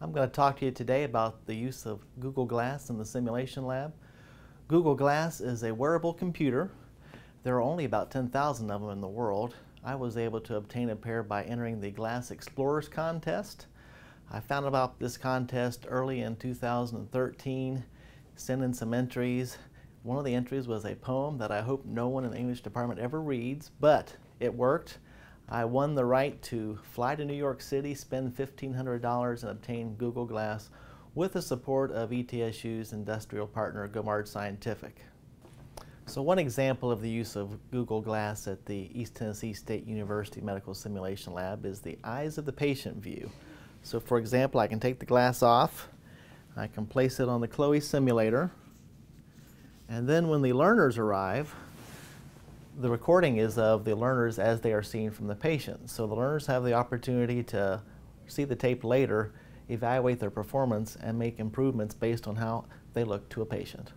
I'm going to talk to you today about the use of Google Glass in the simulation lab. Google Glass is a wearable computer. There are only about 10,000 of them in the world. I was able to obtain a pair by entering the Glass Explorers contest. I found about this contest early in 2013, sent in some entries. One of the entries was a poem that I hope no one in the English department ever reads, but it worked. I won the right to fly to New York City, spend $1,500 and obtain Google Glass with the support of ETSU's industrial partner Gaumard Scientific. So one example of the use of Google Glass at the East Tennessee State University Medical Simulation Lab is the eyes of the patient view. So for example, I can take the glass off, I can place it on the Chloe simulator, and then when the learners arrive, the recording is of the learners as they are seen from the patient. So the learners have the opportunity to see the tape later, evaluate their performance, and make improvements based on how they look to a patient.